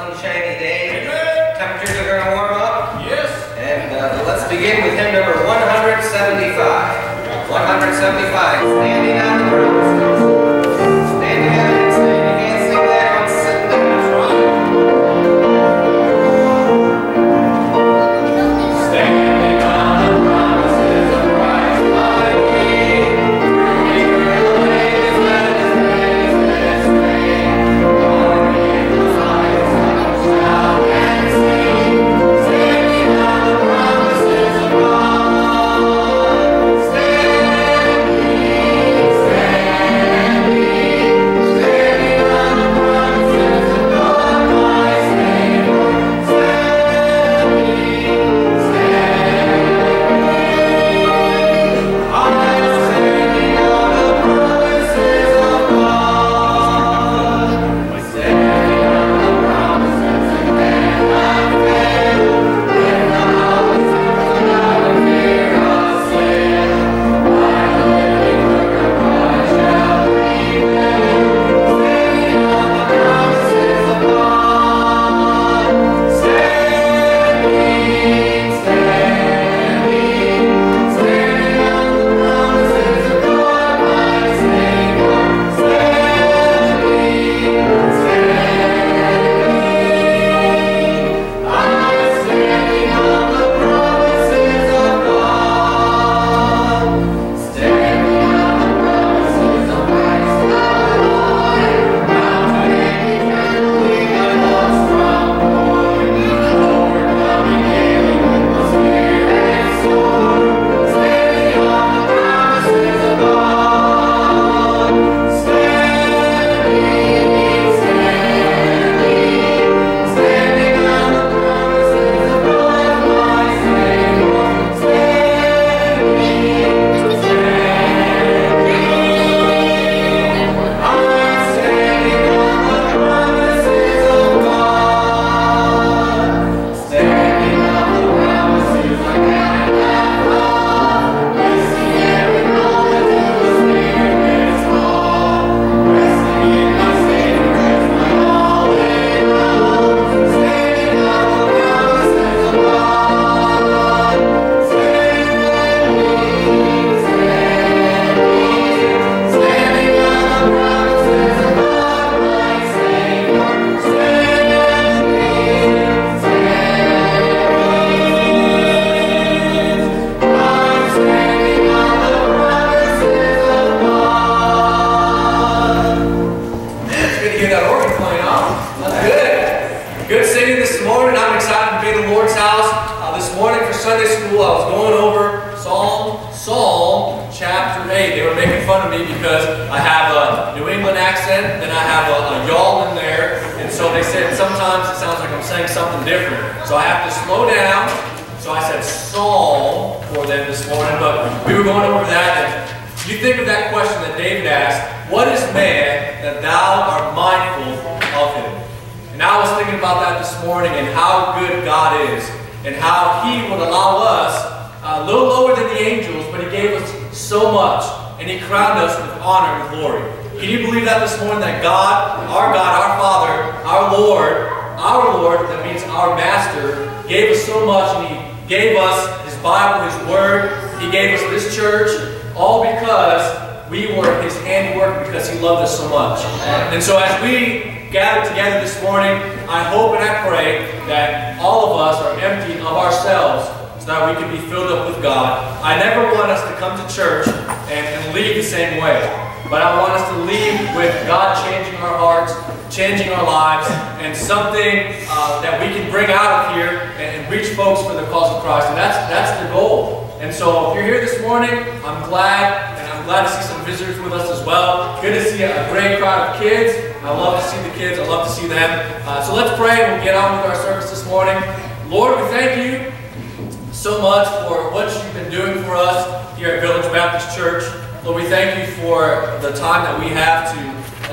sunshiny day. Amen. Temperatures are going to warm up. Yes. And uh, let's begin with hymn number 175. 175, standing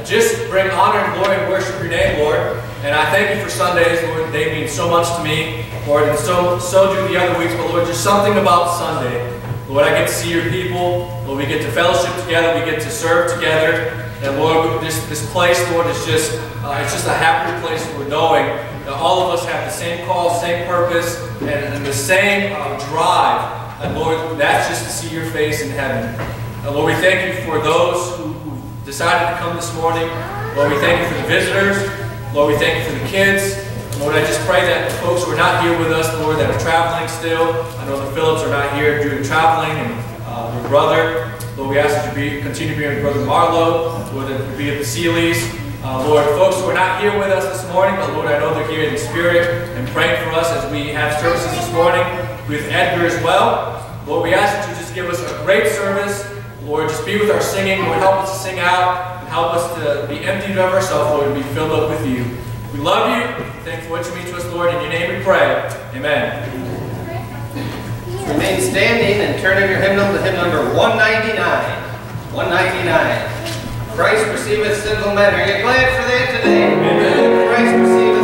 just bring honor and glory and worship your name, Lord. And I thank you for Sundays, Lord. They mean so much to me, Lord, and so so do the other weeks. But Lord, just something about Sunday, Lord. I get to see your people. Lord, we get to fellowship together. We get to serve together. And Lord, this this place, Lord, is just uh, it's just a happier place. Lord, knowing that all of us have the same call, same purpose, and, and the same uh, drive. And Lord, that's just to see your face in heaven. And Lord, we thank you for those who decided to come this morning. Lord, we thank you for the visitors. Lord, we thank you for the kids. Lord, I just pray that the folks who are not here with us, Lord, that are traveling still, I know the Phillips are not here to traveling, and uh, your brother, Lord, we ask that you be, continue to be with Brother Marlowe, Lord, that you be at the Sealeys. Uh, Lord, folks who are not here with us this morning, but Lord, I know they're here in spirit and praying for us as we have services this morning with Edgar as well. Lord, we ask that you just give us a great service. Lord, just be with our singing. Lord, help us to sing out and help us to be emptied of ourselves, Lord, and be filled up with you. We love you. Thank you for what you mean to us, Lord. In your name we pray. Amen. Remain standing and turn in your hymnal to hymn number 199. 199. Christ receiveth sinful men. Are you glad for that today? Amen. Christ receiveth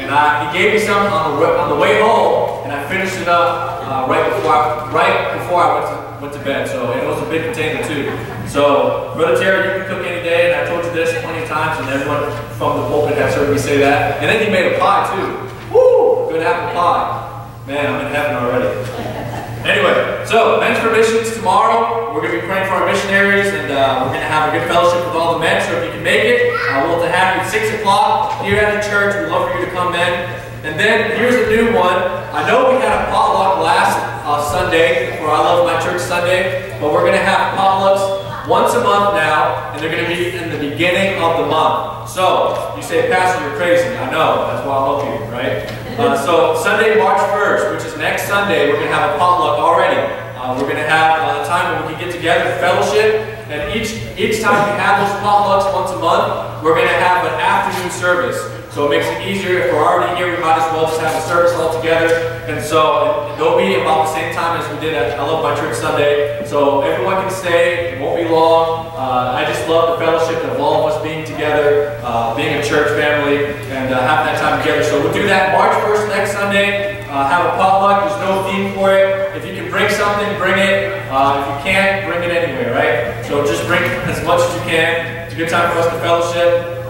and I, he gave me some on the on the way home, and I finished it up uh, right before I, right before I went to went to bed. So it was a big container too. So Brother Terry, you can cook any day, and I told you this plenty of times, and everyone from the pulpit has heard me say that. And then he made a pie too. Woo! Good apple pie. Man, I'm in heaven already. Anyway. So, men's for missions tomorrow. We're going to be praying for our missionaries, and uh, we're going to have a good fellowship with all the men. So, if you can make it, uh, we'll to have you at 6 o'clock here at the church. We'd love for you to come in. And then here's a new one. I know we had a potluck last uh, Sunday for I Love My Church Sunday, but we're going to have potlucks once a month now, and they're going to be in the beginning of the month. So, you say, Pastor, you're crazy. I know. That's why I love you, right? Uh, so, Sunday, March 1st, which is next Sunday, we're going to have a potluck already. Uh, we're going to have a time where we can get together, fellowship, and each, each time we have those potlucks once a month, we're going to have an afternoon service. So it makes it easier. If we're already here, we might as well just have a service all together. And so they'll be about the same time as we did at I Love My Church Sunday. So everyone can stay. It won't be long. Uh, I just love the fellowship of all of us being together, uh, being a church family, and uh, having that time together. So we'll do that March 1st next Sunday. Uh, have a potluck. There's no theme for it. If you can bring something, bring it. Uh, if you can't, bring it anyway, right? So just bring as much as you can. It's a good time for us to fellowship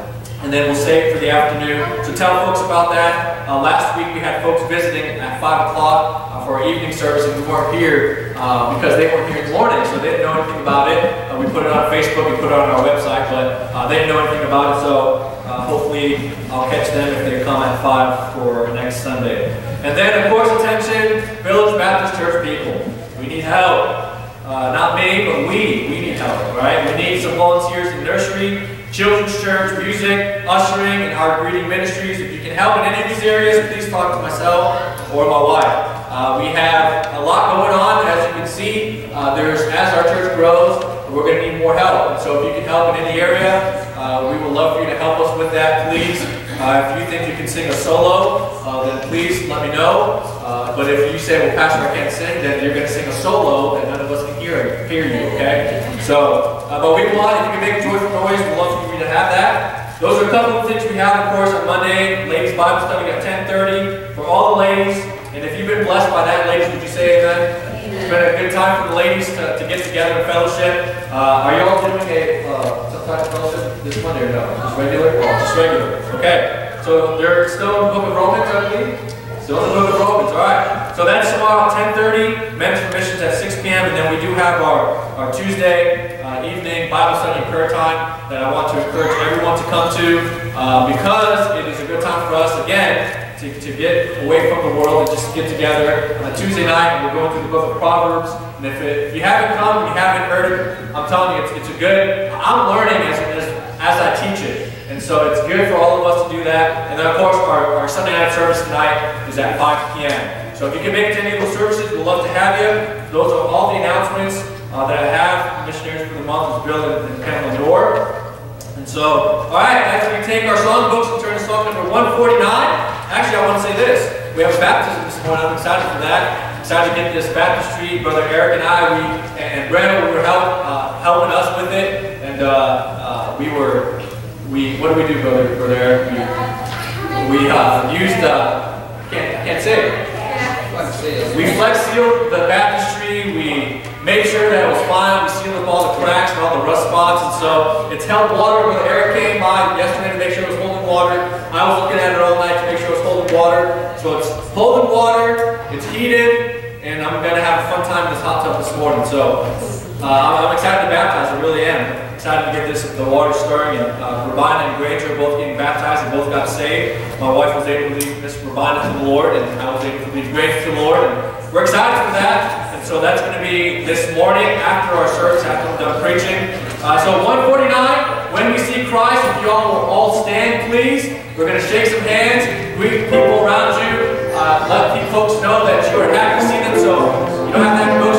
and then we'll save for the afternoon. So tell folks about that. Uh, last week we had folks visiting at 5 o'clock uh, for our evening service, and we weren't here uh, because they weren't here in the morning, so they didn't know anything about it. Uh, we put it on Facebook, we put it on our website, but uh, they didn't know anything about it, so uh, hopefully I'll catch them if they come at 5 for next Sunday. And then, of course, attention, Village Baptist Church people. We need help. not me, but we. We need help, right? We need some volunteers in nursery, children's church, music, ushering, and our greeting ministries. If you can help in any of these areas, please talk to myself or my wife. Uh, we have a lot going on, as you can see. Uh, there's as our church grows, we're going to need more help. And so if you can help in any area, uh, we would love for you to help us with that, please. Uh, if you think you can sing a solo, uh, then please let me know. Uh, but if you say, well, Pastor, I can't sing, then you're going to sing a solo, and none of us can hear, hear you, okay? So, but we want, if you can make a joyful noise, we'd love for you to have that. Those are a couple of things we have, of course, on Monday, ladies' Bible study at 10.30 for all the ladies. And if you've been blessed by that, ladies, would you say amen? It's been a good time for the ladies to, to get together in fellowship. Uh, are you all doing a uh, some type of fellowship this Monday or no? Just regular? Oh, just regular. Okay. So they're still in the book of Romans, I believe? Still in the book of Romans, all right. So that's tomorrow at 10.30, men's for missions at 6 p.m. And then we do have our, our Tuesday evening Bible study and prayer time that I want to encourage everyone to come to uh, because it is a good time for us, again, to, to get away from the world and just get together. On a Tuesday night, and we're going through the book of Proverbs. And if, it, if you haven't come, and you haven't heard it, I'm telling you, it's, it's a good, I'm learning as, as, as I teach it. And so it's good for all of us to do that. And then, of course, our, our Sunday night service tonight is at 5 p.m. So if you can make it to any of those services, we'd love to have you. Those are all the announcements uh, that I have. Missionaries for the month is and, and Door. And so, all right, as we take our song books and turn to song number 149, actually, I want to say this. We have a baptism this morning. I'm excited for that. excited to get this baptistry. Brother Eric and I, we and Brandon were help, uh, helping us with it. And uh, uh we were we what do we do, brother, brother Eric? We, we uh, used uh, can't can't say it. We flex sealed the baptistry. We made sure that it was fine. We sealed up all the cracks and all the rust spots, and so it's held water. Brother Eric came by yesterday to make sure it was holding water. I was looking at it all night to make sure it was holding water. So it's holding water. It's heated, and I'm gonna have a fun time in this hot tub this morning. So uh, I'm excited to baptize. I really am excited to get this the water stirring. And uh, Rabina and Granger both getting baptized and both got saved. My wife was able to lead Miss Rabina to the Lord, and I was able to lead Granger to the Lord. And we're excited for that. So that's going to be this morning after our service, after I'm done preaching. Uh, so 149, when we see Christ, if you all will all stand, please. We're going to shake some hands, greet people around you, uh, let folks know that you are happy to see them. So you don't have to have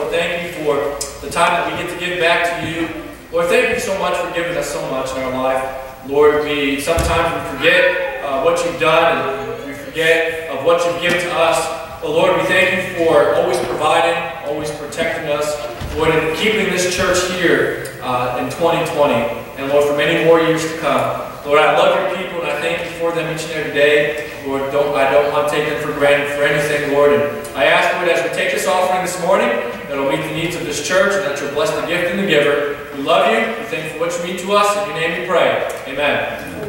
Lord, thank you for the time that we get to give back to you. Lord, thank you so much for giving us so much in our life. Lord, we sometimes we forget uh, what you've done and we forget of what you've given to us. But Lord, we thank you for always providing, always protecting us, Lord, and keeping this church here uh, in 2020, and Lord, for many more years to come. Lord, I love your people and I thank you for them each and every day. Lord, don't, I don't want to take them for granted for anything, Lord. And I ask, Lord, as we take this offering this morning, that it'll meet the needs of this church and that you'll bless the gift and the giver. We love you. We thank you for what you mean to us. In your name we pray. Amen.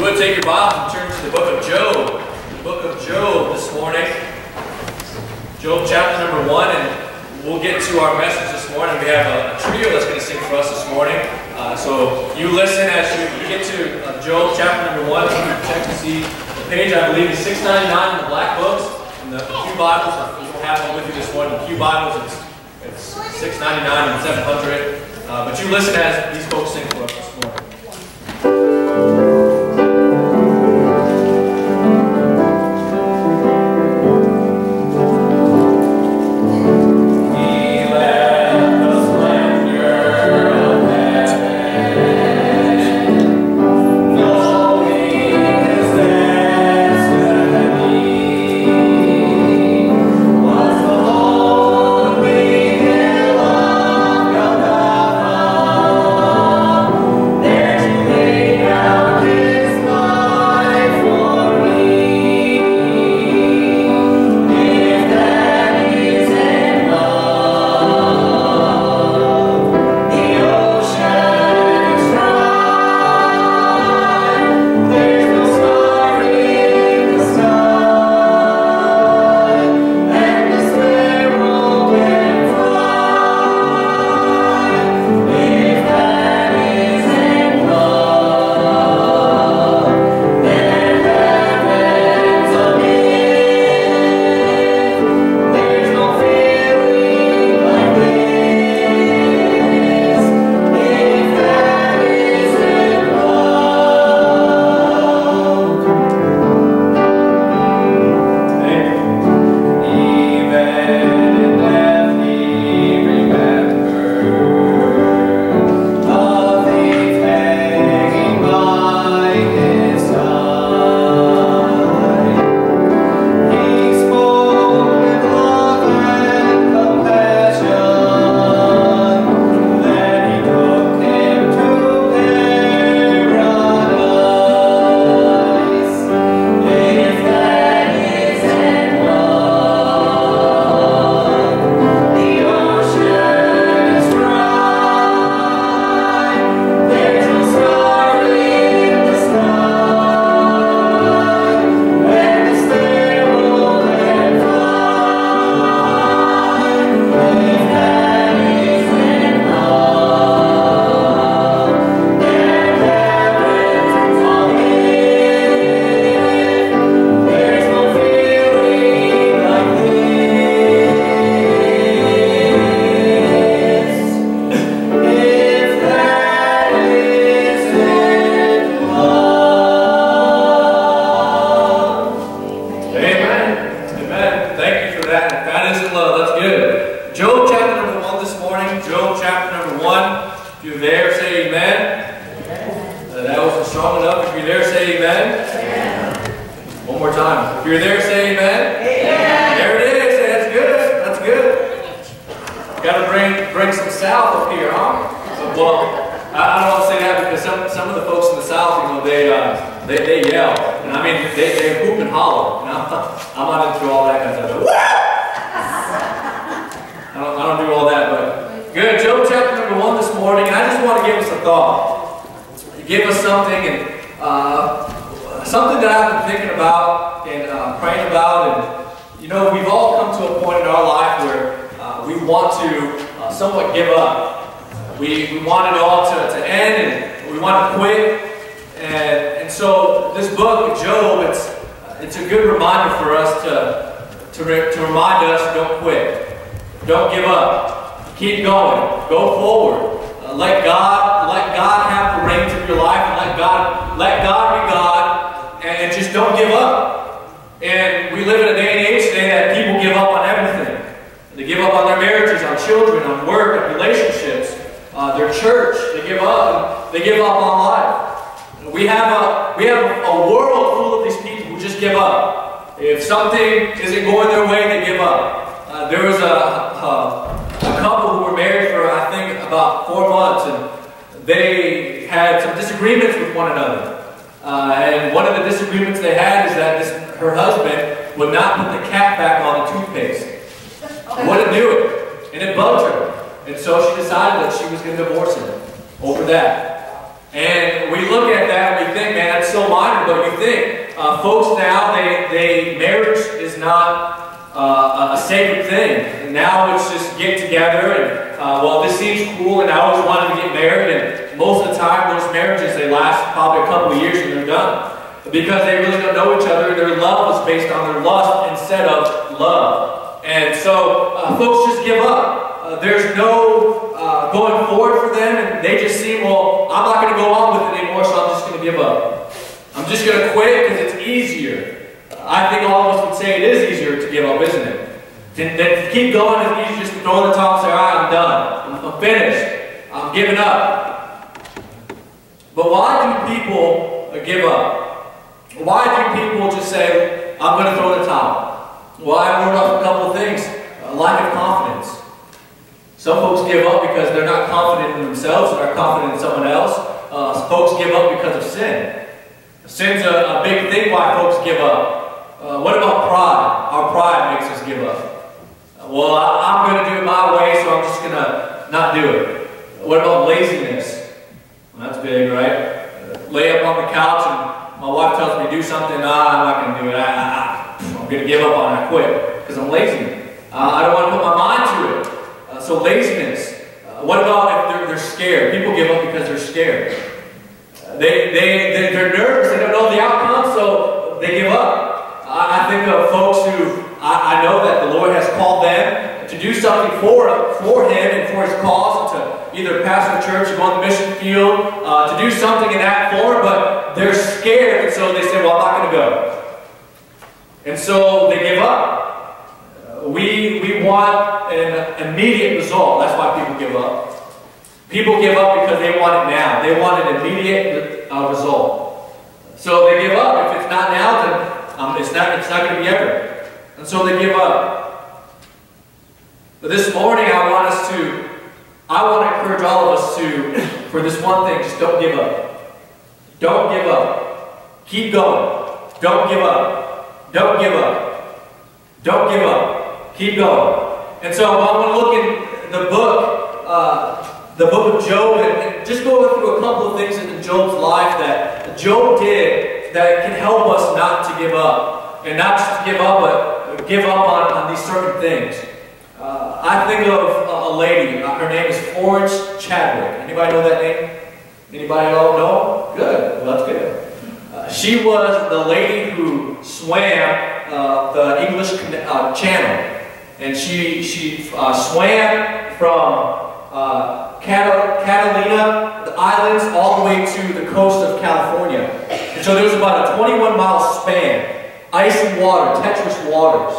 would take your Bible and turn to the book of Job. The book of Job this morning. Job chapter number one, and we'll get to our message this morning. We have a, a trio that's going to sing for us this morning. Uh, so you listen as you get to uh, Job chapter number one. You check to see the page, I believe, is 699 in the black books. And the Pew Bibles, if you don't have one with you this morning, the Pew Bibles, it's, it's 699 and 700. Uh, but you listen as these folks sing for us. Wouldn't do it. And it bugged her. And so she decided that she was going to divorce him over that. And we look at that and we think, man, that's so minor, but you think, uh, folks now, they, they marriage is not uh, a sacred thing. And now it's just get together and, uh, well, this seems cool and I always wanted to get married. And most of the time, those marriages, they last probably a couple of years and they're done. Because they really don't know each other. Their love is based on their lust instead of love. And so uh, folks just give up. Uh, there's no uh, going forward for them and they just seem, well, I'm not going to go on with it anymore, so I'm just going to give up. I'm just going to quit because it's easier. I think all of us would say it is easier to give up, isn't it? To, to keep going is easier just to throw the towel and say, all right, I'm done. I'm, I'm finished. I'm giving up. But why do people give up? Why do people just say, I'm going to throw the towel? Well, I wrote off a couple of things. A lack of confidence. Some folks give up because they're not confident in themselves, they're confident in someone else. Uh, folks give up because of sin. Sin's a, a big thing why folks give up. Uh, what about pride? Our pride makes us give up. Well, I, am going to do it my way, so I'm just going to not do it. What about laziness? Well, that's big, right? Lay up on the couch and my wife tells me to do something. Ah, I'm not going to do it. I, going to give up on it. I quit because I'm lazy. Uh, I don't want to put my mind to it. Uh, so laziness. Uh, what about if they're, they're scared? People give up because they're scared. They, they, they, they're nervous. They don't know the outcome, so they give up. I, I think of folks who I, I, know that the Lord has called them to do something for, for Him and for His cause, to either pastor church or go on the mission field, uh, to do something in that form, but they're scared, and so they say, well, I'm not going to go. And so they give up. We, we want an immediate result. That's why people give up. People give up because they want it now. They want an immediate uh, result. So they give up. If it's not now, then um, it's not, it's not going to be ever. And so they give up. But this morning, I want us to, I want to encourage all of us to, for this one thing, just don't give up. Don't give up. Keep going. Don't give up. Don't give up. Don't give up. Keep going. And so I want to look in the book, uh, the book of Job and just go through a couple of things in Job's life that Job did that can help us not to give up. And not just to give up, but give up on, on these certain things. Uh, I think of a lady, uh, her name is Florence Chadwick. Anybody know that name? Anybody at all know? No? Good. Well, that's good. She was the lady who swam uh, the English uh, Channel. And she, she uh, swam from Catalina, the islands, all the way to the coast of California. And so there was about a 21 mile span, icy water, treacherous waters.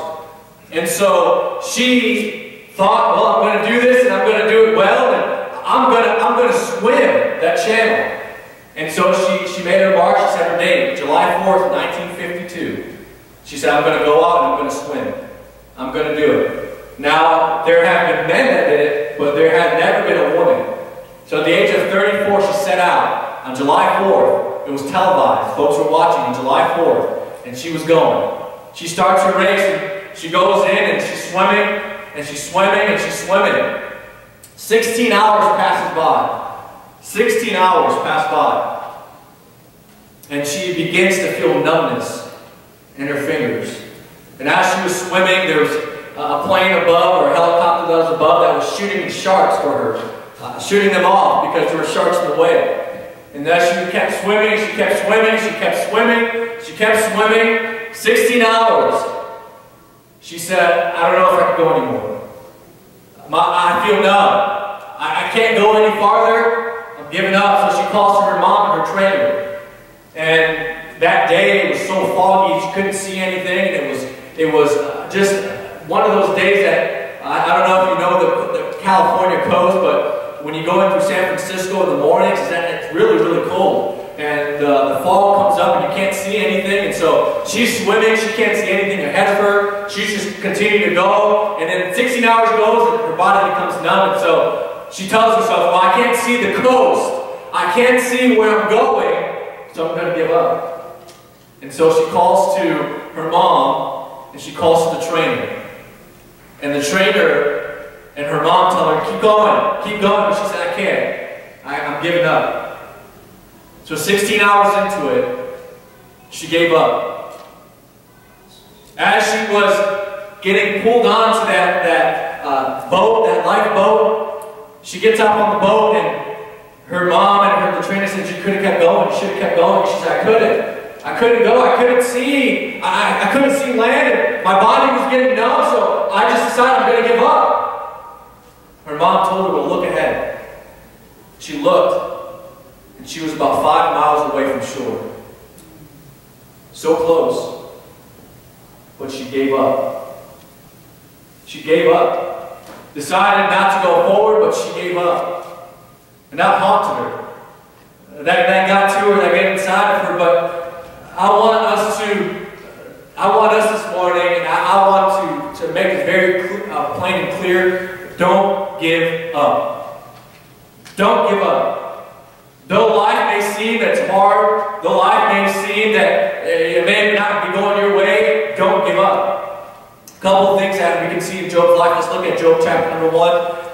And so she thought, well, I'm going to do this and I'm going to do it well and I'm going to, I'm going to swim that channel. And so she, she made a remark. She said her date, July 4th, 1952. She said, I'm going to go out and I'm going to swim. I'm going to do it. Now, there have been men that did it, but there had never been a woman. So at the age of 34, she set out on July 4th. It was televised. Folks were watching on July 4th, and she was going. She starts her race, and she goes in, and she's swimming, and she's swimming, and she's swimming. 16 hours passes by. 16 hours pass by. And she begins to feel numbness in her fingers. And as she was swimming, there was a plane above, or a helicopter that was above, that was shooting sharks for her. Uh, shooting them off because there were sharks in the way. And as she kept swimming, she kept swimming, she kept swimming, she kept swimming, 16 hours. She said, I don't know if I can go anymore. My, I feel numb. I, I can't go any farther. I'm giving up. So she calls to her mom and her trainer. And that day it was so foggy, she couldn't see anything. It was, it was uh, just one of those days that, I, I don't know if you know the, the California coast, but when you go in through San Francisco in the mornings, it's really, really cold. And uh, the fog comes up and you can't see anything. And so she's swimming, she can't see anything ahead of her. She's just continuing to go. And then 16 hours goes and her body becomes numb. And so she tells herself, well, I can't see the coast. I can't see where I'm going. So I'm going to give up. And so she calls to her mom and she calls to the trainer. And the trainer and her mom tell her, keep going, keep going. But she said, I can't. I, I'm giving up. So 16 hours into it, she gave up. As she was getting pulled onto that, that uh, boat, that lifeboat, she gets up on the boat and her mom and her the trainer said she could have kept going. She should have kept going. She said, I couldn't. I couldn't go. I couldn't see. I, I couldn't see land. And my body was getting numb, so I just decided I'm going to give up. Her mom told her to look ahead. She looked, and she was about five miles away from shore. So close, but she gave up. She gave up. Decided not to go forward, but she gave up. And that haunted her. That, that got to her, that got inside of her, but I want us to, I want us this morning, and I, I want to, to make it very uh, plain and clear don't give up. Don't give up. Though life may seem that's hard, though life may seem that it may not be going your way, don't give up. A couple things that we can see in Job's life. Let's look at Job chapter number 1.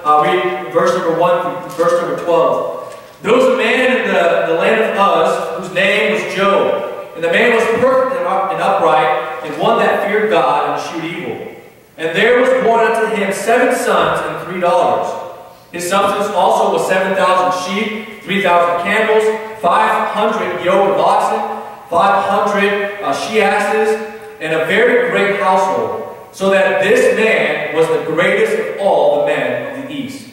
Uh, read verse number 1 through verse number 12. There was a man in the, the land of Uz whose name was Job. And the man was perfect and upright, and one that feared God and eschewed evil. And there was born unto him seven sons and three daughters. His substance also was seven thousand sheep, three thousand camels, five hundred yoke of oxen, five hundred uh, she asses, and a very great household. So that this man was the greatest of all the men of the east.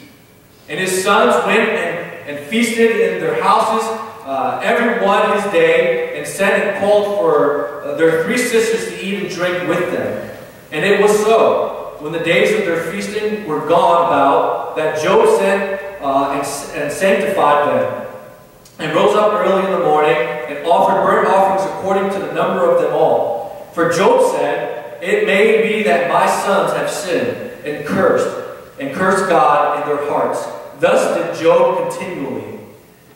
And his sons went and, and feasted in their houses, uh, every one his day, and sent and called for uh, their three sisters to eat and drink with them. And it was so, when the days of their feasting were gone about, that Job sent uh, and, and sanctified them, and rose up early in the morning, and offered burnt offerings according to the number of them all. For Job said, It may be that my sons have sinned, and cursed, and cursed God in their hearts. Thus did Job continually.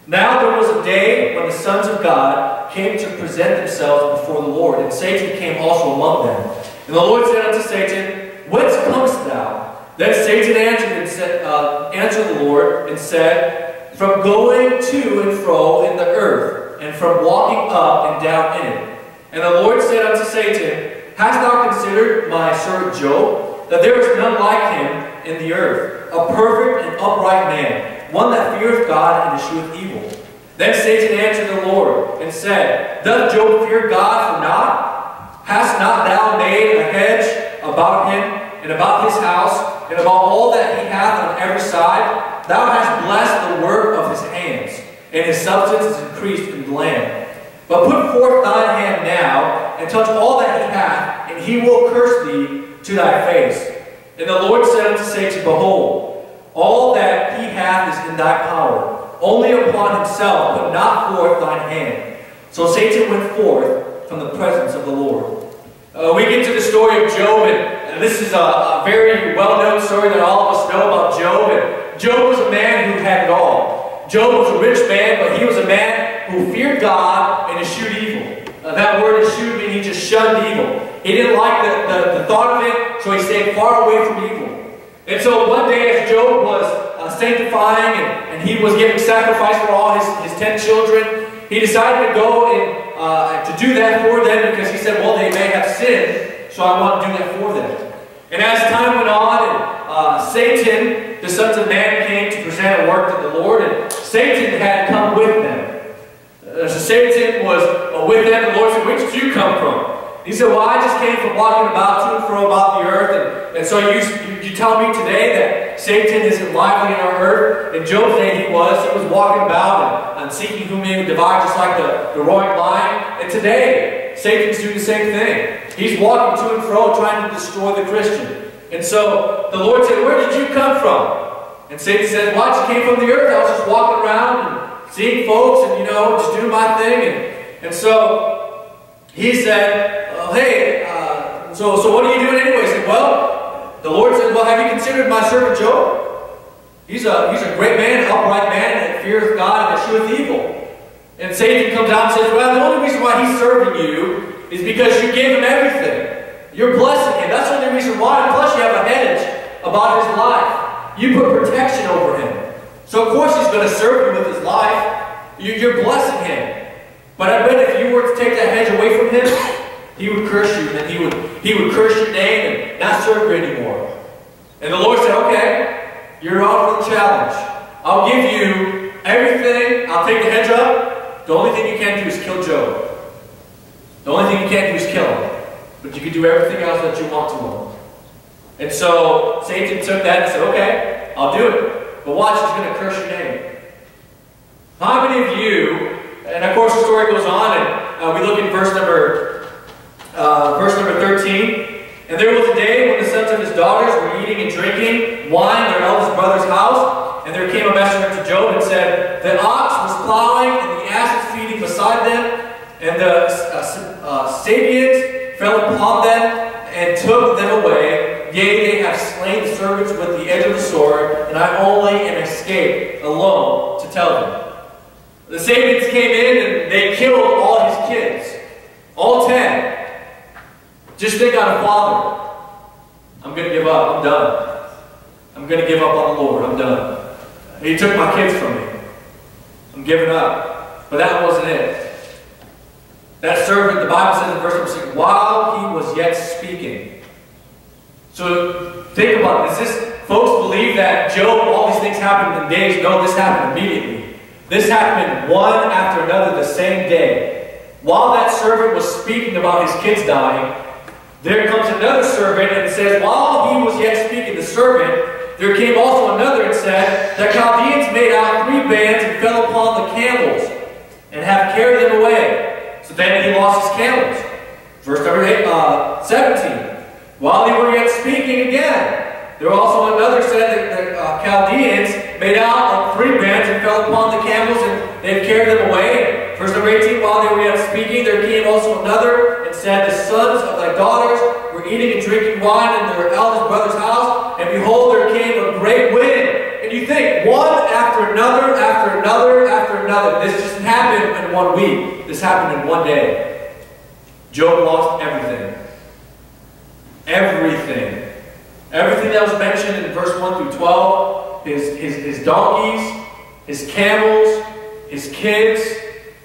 Now there was a day when the sons of God came to present themselves before the Lord, and Satan came also among them. And the Lord said unto Satan, Whence comest thou? Then Satan answered and said, uh, answered the Lord and said, From going to and fro in the earth, and from walking up and down in it. And the Lord said unto Satan, Hast thou considered my servant Job, that there is none like him in the earth, a perfect and upright man, one that feareth God and escheweth evil? Then Satan answered the Lord and said, Doth Job fear God for naught? Hast not thou made a hedge about him and about his house and about all that he hath on every side? Thou hast blessed the work of his hands, and his substance is increased in the land. But put forth thine hand now, and touch all that he hath, and he will curse thee to thy face. And the Lord said unto Satan, Behold, all that he hath is in thy power. Only upon himself put not forth thine hand. So Satan went forth from the presence of the Lord. Uh, we get to the story of Job, and, and this is a, a very well-known story that all of us know about Job. And Job was a man who had it all. Job was a rich man, but he was a man who feared God and eschewed evil. Uh, that word eschewed means he just shunned evil. He didn't like the, the, the, thought of it, so he stayed far away from evil. And so one day as Job was uh, sanctifying and, and he was giving sacrifice for all his, his ten children, he decided to go and uh, to do that for them because he said, well, they may have sinned, so I want to do that for them. And as time went on, and uh, Satan, the sons of man, came to present a work to the Lord, and Satan had come with them. Uh, Satan was uh, with them. The Lord said, where did you come from? He said, well, I just came from walking about to and fro about the earth. And, and so you, you, you, tell me today that Satan isn't lively in our earth. In Job's day, he was. He was walking about and, and seeking whom he would divide, just like the, the roaring lion. And today, Satan's doing the same thing. He's walking to and fro trying to destroy the Christian. And so the Lord said, where did you come from? And Satan said, well, just came from the earth. I was just walking around and seeing folks and, you know, just doing my thing. And, and so he said, hey, uh, so, so what are you doing anyway? He said, well, the Lord said, well, have you considered my servant Job? He's a, he's a great man, an upright man that feareth God and escheweth evil. And Satan comes out and says, well, the only reason why he's serving you is because you gave him everything. You're blessing him. That's the only reason why. Plus you have a hedge about his life. You put protection over him. So of course he's going to serve you with his life. You're blessing him. But I bet if you were to take that hedge away from him, he would curse you, and he would, he would curse your name and not serve you anymore. And the Lord said, okay, you're on for the challenge. I'll give you everything. I'll take the hedge up. The only thing you can't do is kill Job. The only thing you can't do is kill him. But you can do everything else that you want to him. And so Satan took that and said, okay, I'll do it. But watch, he's going to curse your name. How many of you, and of course the story goes on, and uh, we look in verse number uh, verse number 13. And there was a day when the sons of his daughters were eating and drinking wine in their eldest brother's house. And there came a messenger to Job and said, The ox was plowing and the ass was feeding beside them. And the uh, uh, fell upon them and took them away. Yea, they have slain the servants with the edge of the sword, and I only am escaped alone to tell them. The Sabeans came in and they killed all his kids. All ten. Just think on a father. I'm going to give up. I'm done. I'm going to give up on the Lord. I'm done. He took my kids from me. I'm giving up. But that wasn't it. That servant, the Bible says in verse number 6, while he was yet speaking. So think about. Does this, folks believe that Job, all these things happened in days? No, this happened immediately. This happened one after another the same day. While that servant was speaking about his kids dying, there comes another servant and says, While he was yet speaking, the servant, there came also another and said, The Chaldeans made out three bands and fell upon the camels and have carried them away. So then he lost his camels. Verse number eight, uh, 17. While they were yet speaking again, there also another said that the uh, Chaldeans made out three bands and fell upon the camels and they carried them away. Verse number 18, while they were yet speaking, there came also another and said, The sons of thy daughters were eating and drinking wine in their eldest brother's house, and behold, there came a great wind. And you think, one after another, after another, after another. This just happened in one week. This happened in one day. Job lost everything. Everything. Everything that was mentioned in verse 1 through 12, his, his, his donkeys, his camels, his kids,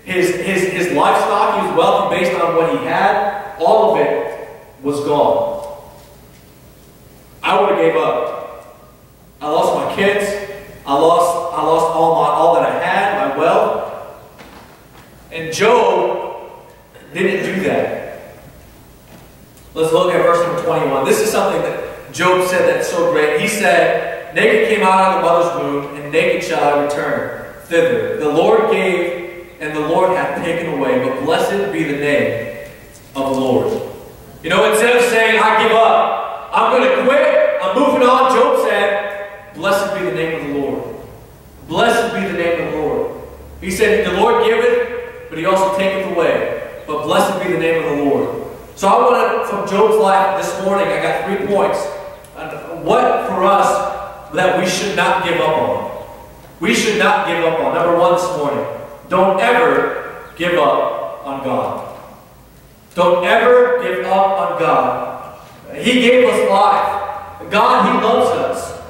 his, his, his livestock, he was wealthy based on what he had. All of it was gone. I would have gave up. I lost my kids. I lost, I lost all, my, all that I had, my wealth. And Job didn't do that. Let's look at verse number 21. This is something that Job said that's so great. He said, Naked came out of the mother's womb, and naked shall I return thither. The Lord gave and the Lord hath taken away. But blessed be the name of the Lord. You know, instead of saying, I give up, I'm going to quit, I'm moving on, Job said, Blessed be the name of the Lord. Blessed be the name of the Lord. He said, The Lord giveth, but he also taketh away. But blessed be the name of the Lord. So I want to, from Job's life this morning, I got three points. What for us that we should not give up on? We should not give up on. Number one this morning, don't ever give up on God. Don't ever give up on God. He gave us life. God, He loves us.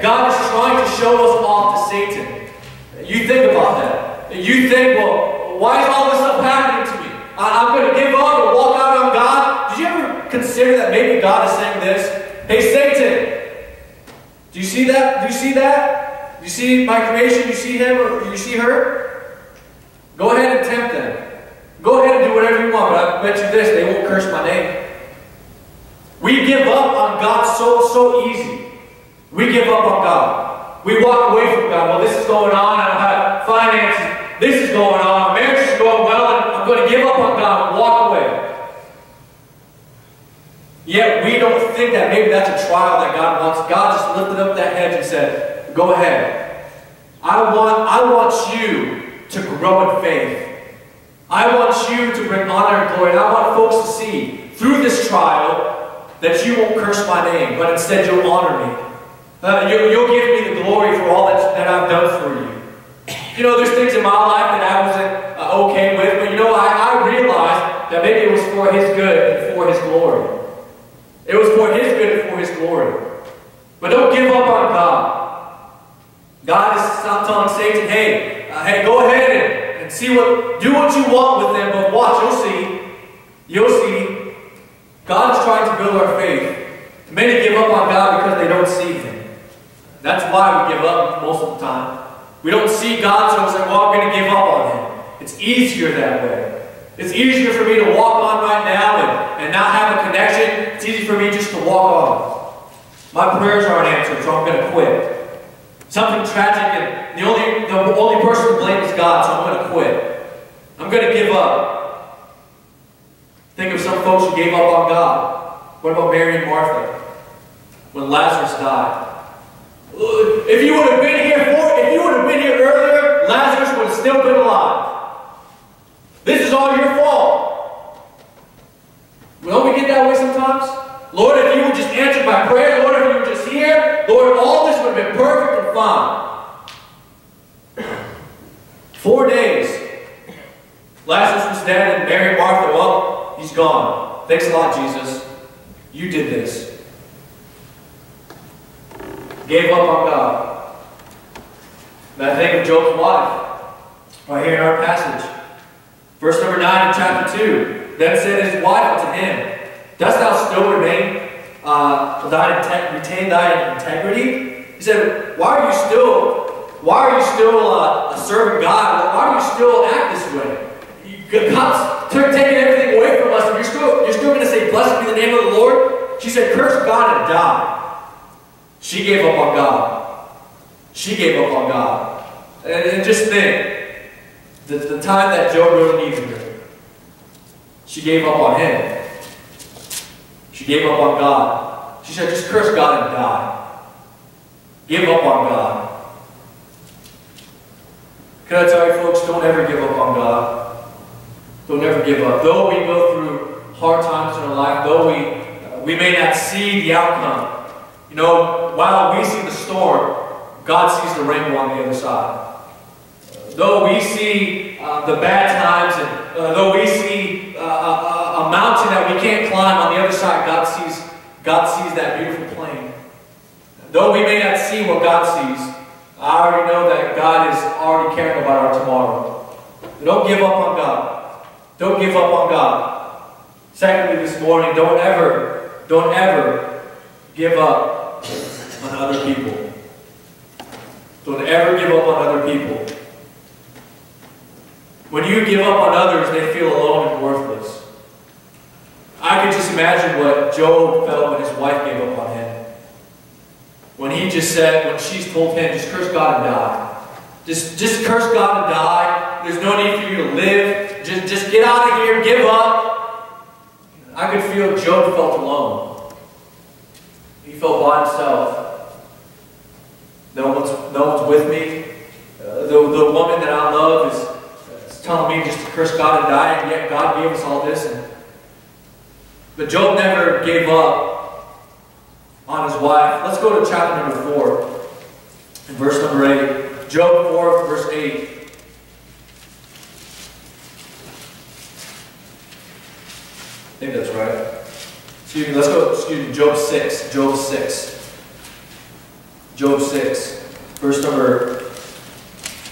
God is trying to show us off to Satan. You think about that. You think, well, why is all this stuff happening to me? I'm going to give up and walk out consider that maybe God is saying this? Hey, Satan, do you see that? Do you see that? Do you see my creation? You see him or you see her? Go ahead and tempt them. Go ahead and do whatever you want, but I bet you this, they won't curse my name. We give up on God so, so easy. We give up on God. We walk away from God. Well, this is going on. I don't have finances. This is going on. Marriage is going well, I'm going to give up on God and walk away. Yet we don't think that maybe that's a trial that God wants. God just lifted up that hedge and said, Go ahead. I want, I want you to grow in faith. I want you to bring honor and glory. And I want folks to see through this trial that you won't curse my name, but instead you'll honor me. Uh, you, will give me the glory for all that, that I've done for you. You know, there's things in my life that I wasn't uh, okay with, but you know, I, I realized that maybe it was for His good and for His glory. It was for His good and for His glory. But don't give up on God. God is not telling Satan, hey, uh, hey, go ahead and, and see what, do what you want with them, but watch, you'll see. You'll see. God is trying to build our faith. Many give up on God because they don't see Him. That's why we give up most of the time. We don't see God, so we say, well, I'm going to give up on Him. It's easier that way. It's easier for me to walk on right now and not have a connection. It's easy for me just to walk on. My prayers aren't answered, so I'm going to quit. Something tragic, and the only, the only person to blame is God, so I'm going to quit. I'm going to give up. Think of some folks who gave up on God. What about Mary and Martha? When Lazarus died. If you would have been here for, if you would have been here earlier, Lazarus would have still been alive. This is all your fault. Don't we get that way sometimes? Lord, if you would just answer my prayer, Lord, if you were just here, Lord, all this would have been perfect and fine. Four days. Lazarus was dead, and Mary Martha, well, he's gone. Thanks a lot, Jesus. You did this gave up on God. And I think of Job's wife, right here in our passage. Verse number 9 in chapter 2. Then said his wife unto him, Dost thou still remain, uh, thine retain thy integrity? He said, Why are you still, why are you still uh, serving God? Why do you still act this way? God's taking everything away from us, and you're still, you're still going to say, Blessed be the name of the Lord? She said, Curse God and die. She gave up on God. She gave up on God. And, and just think, the, the time that Job really needed her, she gave up on him. She gave up on God. She said, just curse God and die. Give up on God. Can I tell you, folks, don't ever give up on God. Don't ever give up. Though we go through hard times in our life, though we, we may not see the outcome, you know, while we see the storm, God sees the rainbow on the other side. Though we see uh, the bad times, and uh, though we see mountain that we can't climb on the other side, God sees, God sees that beautiful plain. Though we may not see what God sees, I already know that God is already caring about our tomorrow. Don't give up on God. Don't give up on God. Secondly, this morning, don't ever, don't ever give up on other people. Don't ever give up on other people. When you give up on others, they feel alone and worthless. I can just imagine what Job felt when his wife gave up on him. When he just said, when she's told him, just curse God and die. Just, just curse God and die. There's no need for you to live. Just, just get out of here, give up. I could feel Job felt alone. He felt by himself. No one's, no one's with me. Uh, the, the woman that I love is telling me just to curse God and die, and yet God gave us all this. And, but Job never gave up on his wife. Let's go to chapter number 4, and verse number 8. Job 4, verse 8. I think that's right. Excuse me, let's go, excuse me, Job 6. Job 6. Job 6, verse number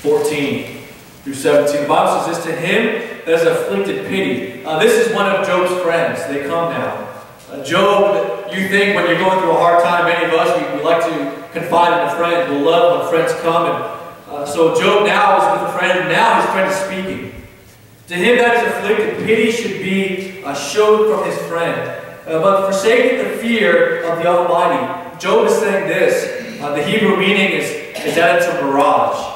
14 through 17. The Bible says this to him that has afflicted pity. Uh, this is one of Job's friends. They come now. Uh, Job, you think when you're going through a hard time, many of us, we, we like to confide in a friend. We love when friends come. And uh, so Job now is with a friend, now his friend is speaking. To him that is afflicted, pity should be showed from his friend. Uh, but forsaking the fear of the Almighty, Job is saying this. Uh, the Hebrew meaning is, is that it's a mirage.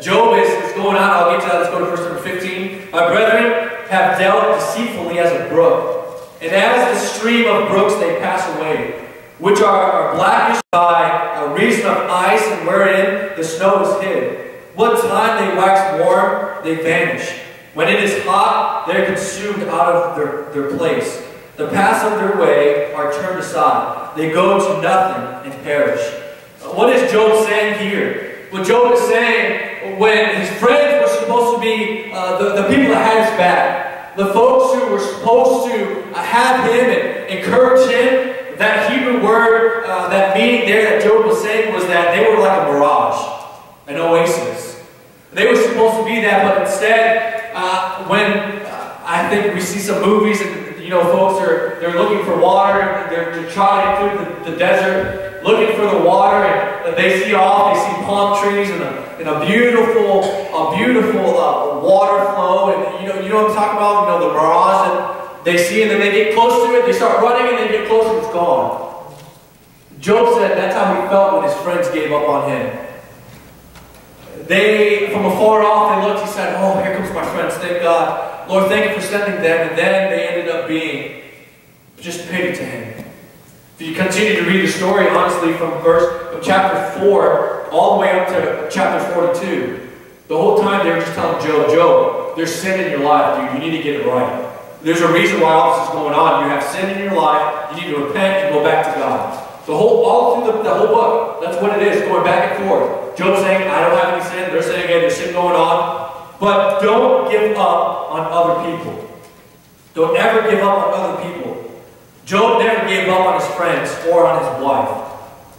Job is, is going on, I'll get to that, let's go to verse number 15. My brethren have dealt deceitfully as a brook, and as the stream of brooks they pass away, which are, are blackish by a reason of ice and wherein the snow is hid. What time they wax warm, they vanish. When it is hot, they're consumed out of their, their place. The paths of their way are turned aside. They go to nothing and perish. What is Job saying here? What Job is saying, when his friends were supposed to be uh, the, the people that had his back, the folks who were supposed to uh, have him and encourage him, that Hebrew word, uh, that meaning there that Job was saying was that they were like a mirage, an oasis. They were supposed to be that, but instead, uh, when uh, I think we see some movies and you know, folks are they're looking for water, they're, they're trotting through the, the, desert, looking for the water, and they see off, they see palm trees and a, and a beautiful, a beautiful uh, water flow, and you know, you know what I'm talking about, you know, the mirage they see, and then they get close to it, they start running, and they get close, and it's gone. Job said that's how he felt when his friends gave up on him. They, from afar off, they looked, he said, oh, here comes my friends, thank God. Lord, thank you for sending them. And then they ended up being just pity to him. If you continue to read the story, honestly, from verse from chapter 4 all the way up to chapter 42, the whole time they were just telling Job, Job, there's sin in your life, dude. You need to get it right. There's a reason why all this is going on. You have sin in your life. You need to repent and go back to God. The whole, all through the, the whole book, that's what it is, going back and forth. Job saying, I don't have any sin. They're saying, hey, there's sin going on. But don't give up on other people. Don't ever give up on other people. Job never gave up on his friends or on his wife.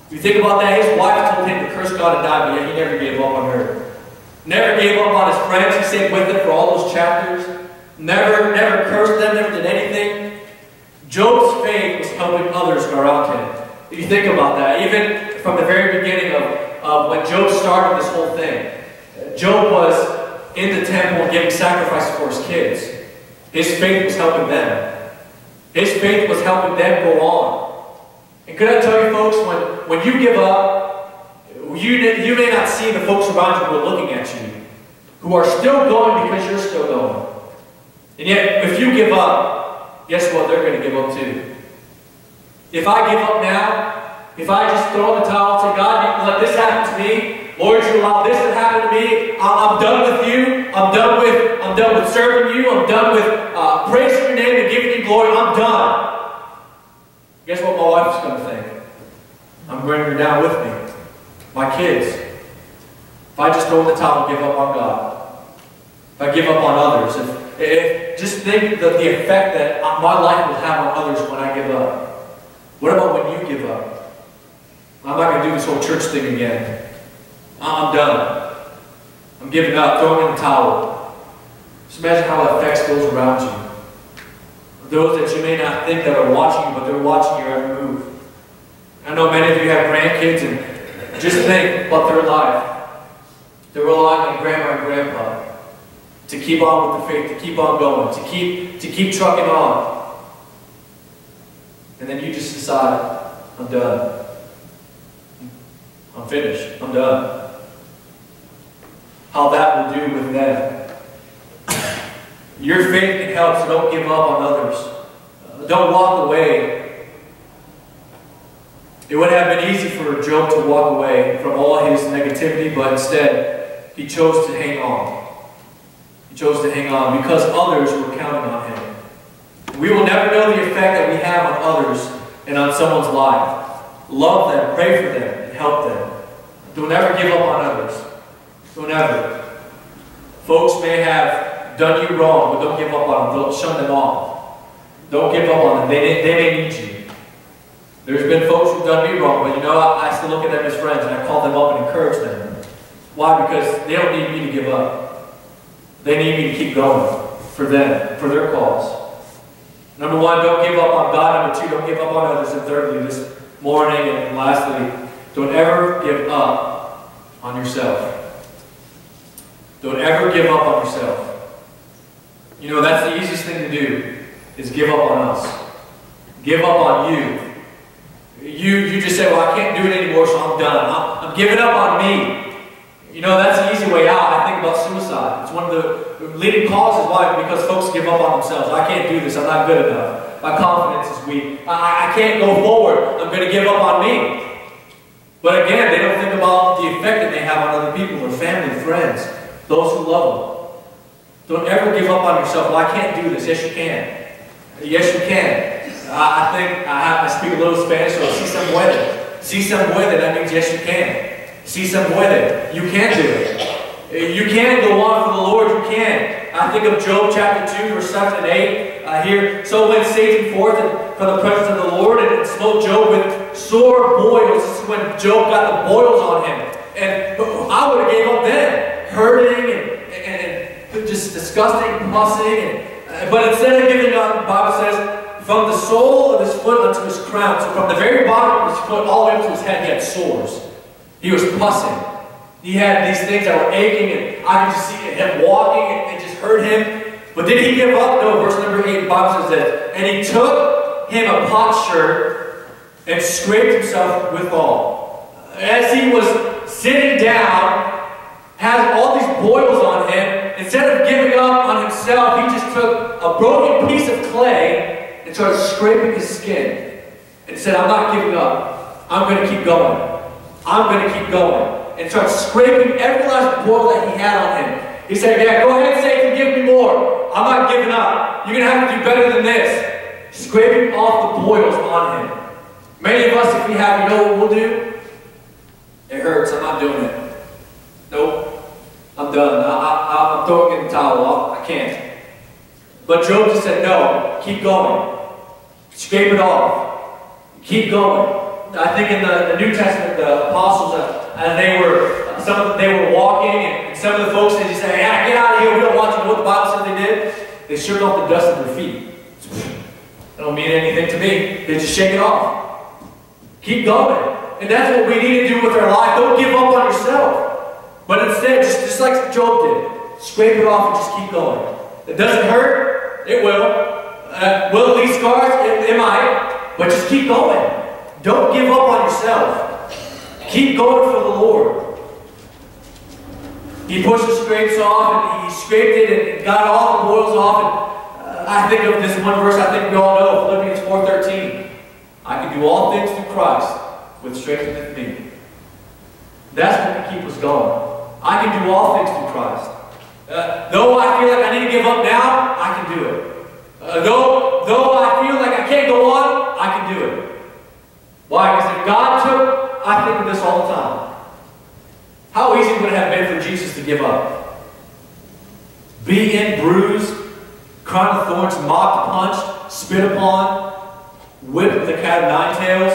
If you think about that, his wife told him to curse God and die, but yet he never gave up on her. Never gave up on his friends. He stayed with them for all those chapters. Never, never cursed them, never did anything. Job's faith was helping others around him. If you think about that, even from the very beginning of, of when Job started this whole thing, Job was in the temple giving sacrifices for his kids. His faith was helping them. His faith was helping them go on. And could I tell you folks, when, when you give up, you, you may not see the folks around you who are looking at you, who are still going because you're still going. And yet, if you give up, guess what? They're going to give up too. If I give up now, if I just throw the towel and say, God, let this happen to me, Lord, you allow this to happen to me. I'm done with you. I'm done with I'm done with serving you. I'm done with uh, praising your name and giving you glory. I'm done. Guess what my wife is going to think? I'm bringing her down with me. My kids. If I just throw in the towel and give up on God, if I give up on others, if, if just think the, the effect that my life will have on others when I give up. What about when you give up? I'm not going to do this whole church thing again. I'm done. I'm giving up, throwing in the towel. Just imagine how it affects those around you. Those that you may not think that are watching you, but they're watching your every move. I know many of you have grandkids, and just think about their life. They're relying on grandma and grandpa to keep on with the faith, to keep on going, to keep, to keep trucking on. And then you just decide, I'm done. I'm finished. I'm done. How that will do with them. Your faith can help, so don't give up on others. Don't walk away. It would have been easy for Job to walk away from all his negativity, but instead, he chose to hang on. He chose to hang on because others were counting on him. We will never know the effect that we have on others and on someone's life. Love them, pray for them, and help them. Don't ever give up on others. Don't ever. Folks may have done you wrong, but don't give up on them. Don't shun them off. Don't give up on them. They, they may need you. There's been folks who've done me wrong, but you know, I, I still look at them as friends and I call them up and encourage them. Why? Because they don't need me to give up. They need me to keep going for them, for their cause. Number one, don't give up on God. Number two, don't give up on others. And thirdly, this morning and lastly, don't ever give up on yourself. Don't ever give up on yourself. You know, that's the easiest thing to do, is give up on us. Give up on you. You, you just say, well, I can't do it anymore, so I'm done. I'm, I'm giving up on me. You know, that's the easy way out. I think about suicide. It's one of the leading causes why, because folks give up on themselves. I can't do this. I'm not good enough. My confidence is weak. I, I can't go forward. I'm going to give up on me. But again, they don't think about the effect that they have on other people, their family, friends, those who love them. Don't ever give up on yourself. Well, I can't do this. Yes, you can. Yes, you can. I, I think I, have, I speak a little Spanish, so si se puede. Si se puede, that means yes, you can. Si se puede. You can do it. You can go on for the Lord. You can. I think of Job chapter 2, verse 7 and 8. Uh, here, so went Satan forth from the presence of the Lord and smote Job with sore boils. This is when Job got the boils on him. And I would have gave up then, hurting and, and, and just disgusting, pussing. And, uh, but instead of giving up, the Bible says, from the sole of his foot unto his crown, so from the very bottom of his foot all the way up to his head, he had sores. He was pussing. He had these things that were aching, and I could just see him walking, and it just hurt him. But did he give up? No, verse number 8, the Bible says. And he took him a potsherd and scraped himself withal. As he was sitting down, has all these boils on him, instead of giving up on himself, he just took a broken piece of clay and started scraping his skin and said, I'm not giving up. I'm going to keep going. I'm going to keep going. And start scraping every last boil that he had on him. He said, Yeah, go ahead, Satan, give me more. I'm not giving up. You're going to have to do better than this. Scraping off the boils on him. Many of us, if we have, you know what we'll do? It hurts. I'm not doing it. Nope. I'm done. I, am throwing in the towel off. I can't. But Job just said, No, keep going. Scrape it off. Keep going. I think in the, the New Testament, the apostles, uh, they were, some they were walking, and some of the folks, they just say, yeah, get out of here, we don't want you what the Bible said they did. They shook off the dust of their feet. It don't mean anything to me. They just shake it off. Keep going. And that's what we need to do with our life. Don't give up on yourself. But instead, just, just like Job did, scrape it off and just keep going. It doesn't hurt. It will. Uh, will it leave scars? It, it might. But just keep going. Don't give up on yourself. Keep going for the Lord. He pushed the scrapes off and he scraped it and got all the boils off. And uh, I think of this one verse I think we all know, Philippians 4.13. I can do all things through Christ, with which strengtheneth me. That's what can keep us going. I can do all things through Christ. Uh, though I feel like I need to give up now, I can do it. Uh, though, though I feel like I can't go on, I can do it. Why? Because if God took, I think of this all the time. How easy would it have been for Jesus to give up? Beaten, bruised, crown of thorns, mocked, punched, spit upon, whipped a cat of nine tails.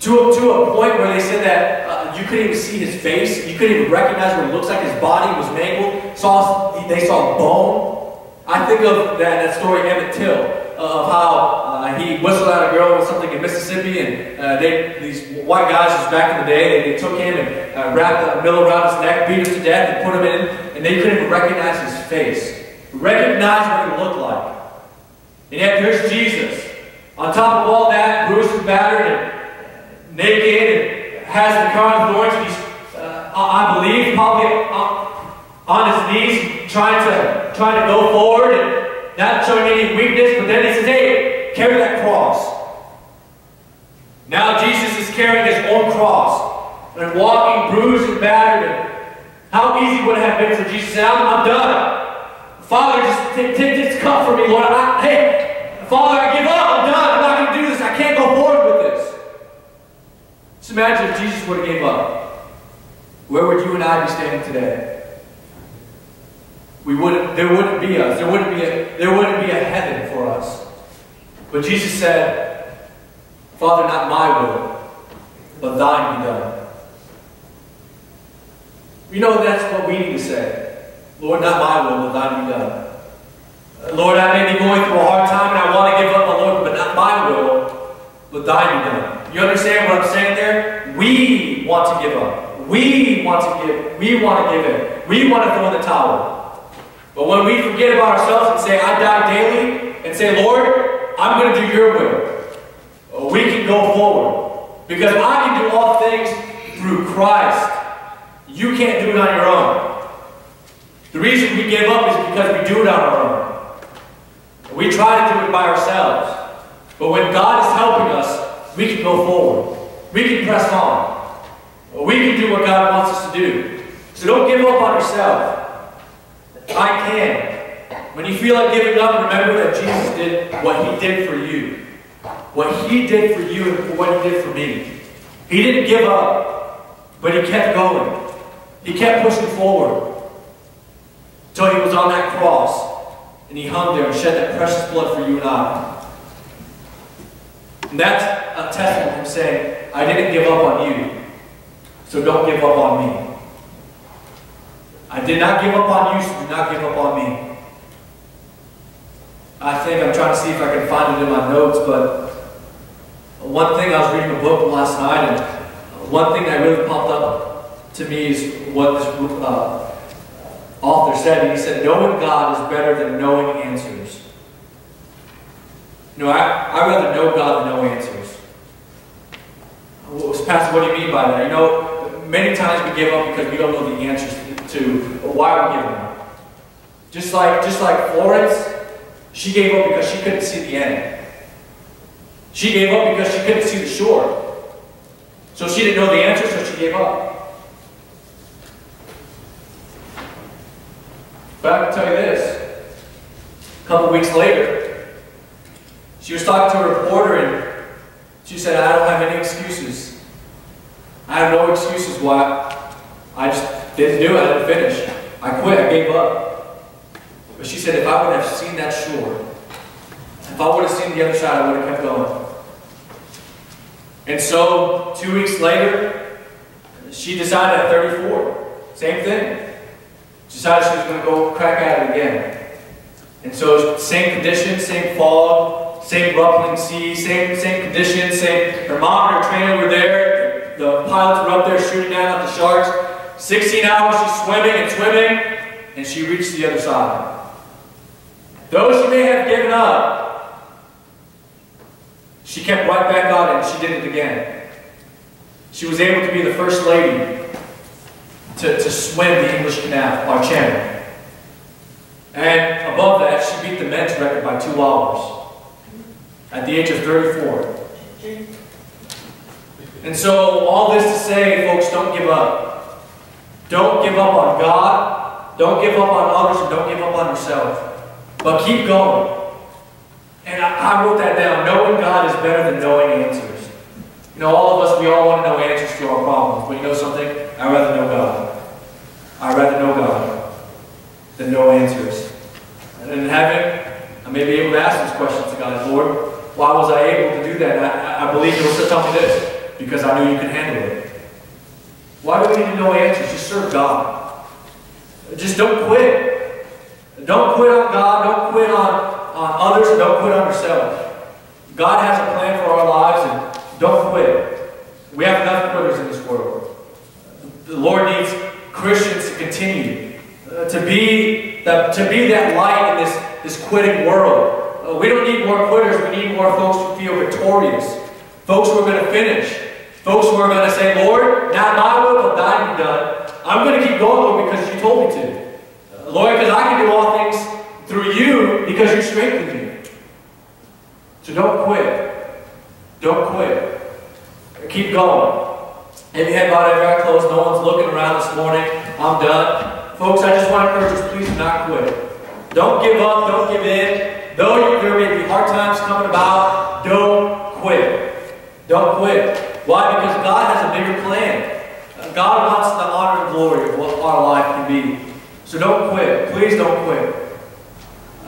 To a, to a point where they said that uh, you couldn't even see his face. You couldn't even recognize what it looks like. His body was mangled. Saw, they saw bone. I think of that, that story, Emmett Till of how uh, he whistled at a girl with something in Mississippi, and uh, they, these white guys, just back in the day, they, they took him and uh, wrapped a mill around his neck, beat him to death, and put him in, and they couldn't even recognize his face, recognize what he looked like. And yet there's Jesus. On top of all that, bruised and battered and naked, and has the thorns. He's, uh, I believe, probably on his knees, trying to trying to go forward and not showing any weakness, but then he says, hey, carry that cross. Now Jesus is carrying his own cross and walking bruised and battered. And how easy would it have been for Jesus to say, I'm, I'm done. Father, just take this cup from me, Lord. I, hey, Father, I give up. I'm done. I'm not going to do this. I can't go forward with this. Just imagine if Jesus would have gave up. Where would you and I be standing today? We wouldn't, there wouldn't be us. There wouldn't be a, there wouldn't be a heaven for us. But Jesus said, Father, not my will, but thine be done. You know that's what we need to say. Lord, not my will, but thine be done. Lord, I may be going through a hard time and I want to give up, my Lord, but not my will, but thine be done. You understand what I'm saying there? We want to give up. We want to give. We want to give in. We want to throw in the towel. But when we forget about ourselves and say, I die daily, and say, Lord, I'm going to do your will, uh, we can go forward. Because I can do all things through Christ. You can't do it on your own. The reason we give up is because we do it on our own. We try to do it by ourselves. But when God is helping us, we can go forward. We can press on. We can do what God wants us to do. So don't give up on yourself. I can. When you feel like giving up, remember that Jesus did what he did for you. What he did for you and for what he did for me. He didn't give up, but he kept going. He kept pushing forward until he was on that cross and he hung there and shed that precious blood for you and I. And that's a testament him saying, I didn't give up on you, so don't give up on me. I did not give up on you, so do not give up on me. I think I'm trying to see if I can find it in my notes, but one thing I was reading a book last night, and one thing that really popped up to me is what this uh, author said. And he said, Knowing God is better than knowing answers. Know, I, I'd rather know God than know answers. Pastor, what do you mean by that? You know, many times we give up because we don't know the answers to why we're giving up. Just like, just like Florence, she gave up because she couldn't see the end. She gave up because she couldn't see the shore. So she didn't know the answer, so she gave up. But I can tell you this. A couple weeks later, she was talking to a reporter and she said, I don't have any excuses. I have no excuses why I just didn't do it. I didn't finish. I quit. I gave up. But she said, if I would have seen that shore, if I would have seen the other side, I would have kept going. And so, two weeks later, she decided at 34, same thing. She decided she was going to go crack at it again. And so, same conditions, same fog, same ruffling sea, same, same conditions, same, her mom and her trainer were there, the pilots were up there shooting down at the sharks. 16 hours she's swimming and swimming, and she reached the other side. Though she may have given up, she kept right back on it and she did it again. She was able to be the first lady to, to swim the English Canal, or Channel. And above that, she beat the men's record by two hours at the age of 34. And so, all this to say, folks, don't give up. Don't give up on God. Don't give up on others, and don't give up on yourself. But keep going. And I, I wrote that down. Knowing God is better than knowing answers. You know, all of us, we all want to know answers to our problems. But you know something? I'd rather know God. I'd rather know God than know answers. And in heaven, I may be able to ask these questions to God. Lord, why was I able to do that? I, I believe you'll still tell me this. Because I knew you could handle it. Why do we need to know answers? Just serve God. Just don't quit. Don't quit on God. Don't quit on, on others. Don't quit on yourself. God has a plan for our lives, and don't quit. We have enough quitters in this world. The Lord needs Christians to continue uh, to be the, to be that light in this, this quitting world. Uh, we don't need more quitters. We need more folks who feel victorious. Folks who are going to finish. Folks who are going to say, Lord, not my will, but thine be done. I'm going to keep going, Lord, because you told me to. Lord, because I can do all things through you because you strengthen me. So don't quit. Don't quit. Keep going. Every head bowed, every eye. No one's looking around this morning. I'm done. Folks, I just want to encourage you, please do not quit. Don't give up, don't give in. Though there may be hard times coming about, don't quit. Don't quit. Why? Because God has a bigger plan. God wants the honor and glory of what our life can be. So don't quit. Please don't quit.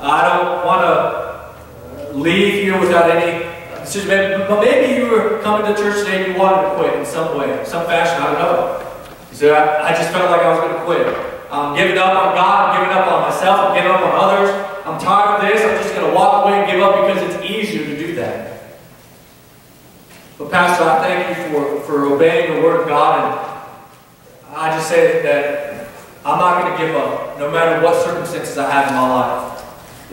I don't want to leave here without any decision. But maybe you were coming to church today and you wanted to quit in some way, some fashion. I don't know. So I, I just felt like I was going to quit. I'm giving up on God. I'm giving up on myself. I'm giving up on others. I'm tired of this. I'm just going to walk away and give up because it's easier to do that. But Pastor, I thank you for, for obeying the Word of God. And I just say that I'm not going to give up, no matter what circumstances I have in my life.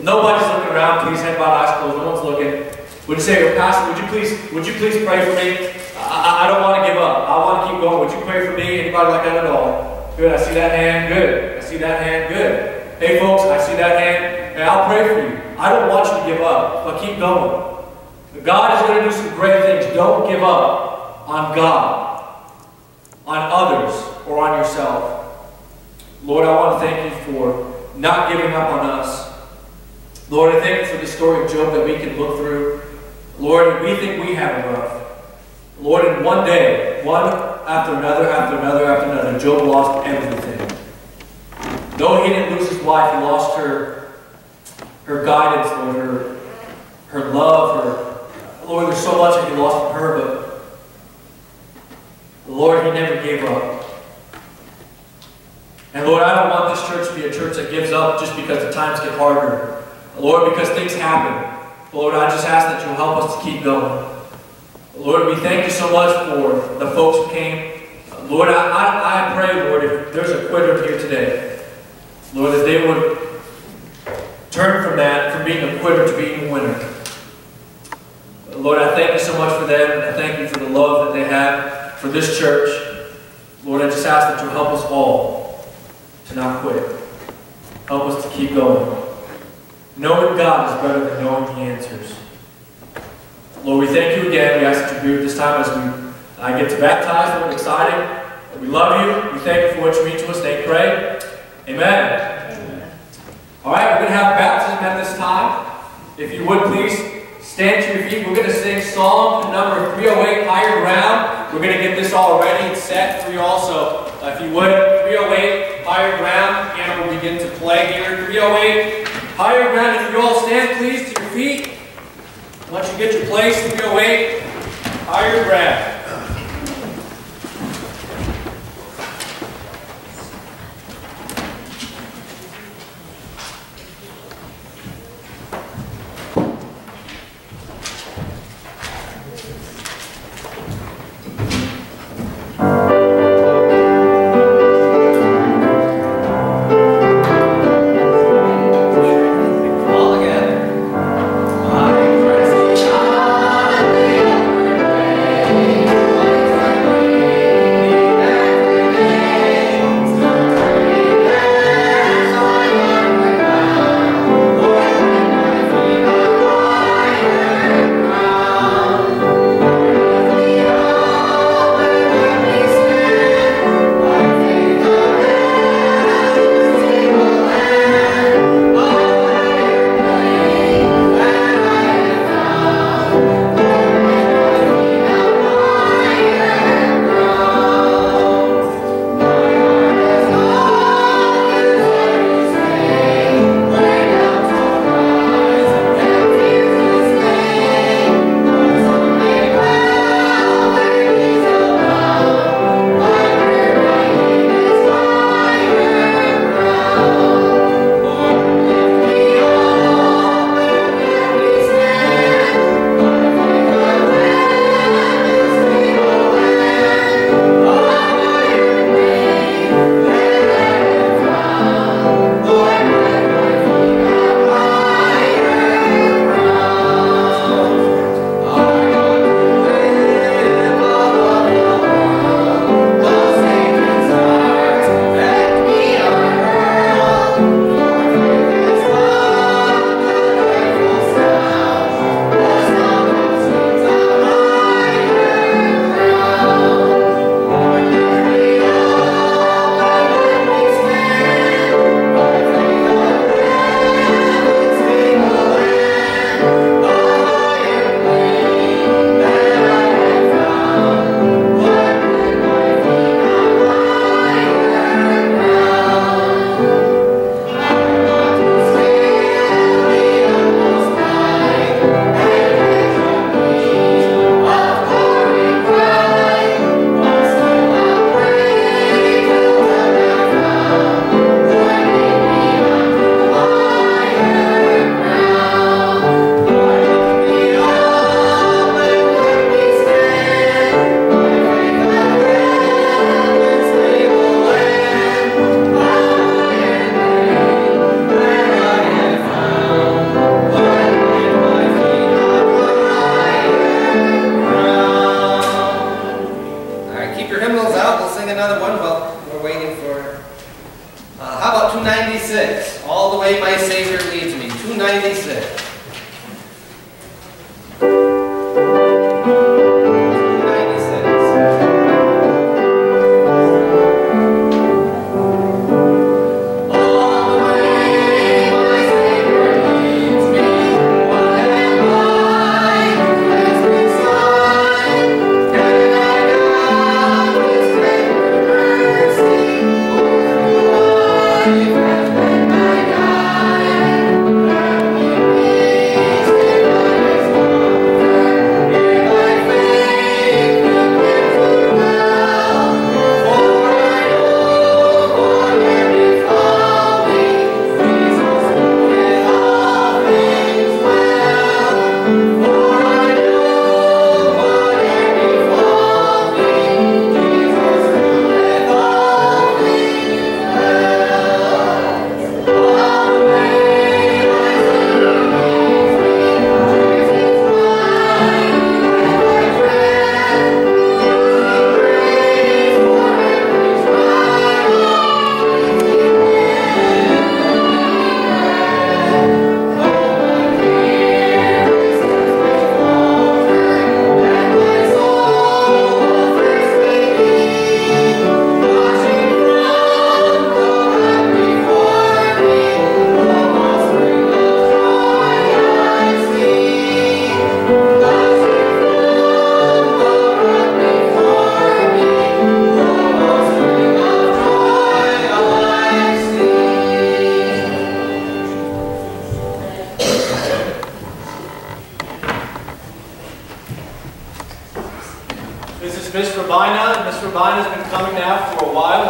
Nobody's looking around. Please by eyes closed. No one's looking. Would you say, Pastor, would you please, would you please pray for me? I, I don't want to give up. I want to keep going. Would you pray for me? Anybody like that at all? Good. I see that hand. Good. I see that hand. Good. Hey, folks, I see that hand. I'll pray for you. I don't want you to give up, but keep going. God is going to do some great things. Don't give up on God, on others, or on yourself. Lord, I want to thank you for not giving up on us. Lord, I thank you for the story of Job that we can look through. Lord, we think we have it rough. Lord, in one day, one after another, after another, after another, Job lost everything. Though he didn't lose his wife, he lost her, her guidance, Lord, her, her love, her Lord, there's so much that he lost from her, but Lord, he never gave up. And Lord, I don't want this church to be a church that gives up just because the times get harder. Lord, because things happen. Lord, I just ask that you'll help us to keep going. Lord, we thank you so much for the folks who came. Lord, I, I, I pray, Lord, if there's a quitter here today, Lord, that they would turn from that, from being a quitter to being a winner. Lord, I thank you so much for them, and I thank you for the love that they have for this church. Lord, I just ask that you help us all to not quit. Help us to keep going. Knowing God is better than knowing the answers. Lord, we thank you again. We ask that you be with this time as we I get to baptize. We're excited. We love you. We thank you for what you mean to us. They pray. Amen. All right, we're going to have baptism at this time. If you would please stand to your feet. We're going to sing Psalm number 308, Higher Ground. We're going to get this all ready and set for you also. Uh, if you would, 308, higher ground. Piano will begin to play here. 308, higher ground. If you all stand, please, to your feet. Once you get your place, 308, higher ground.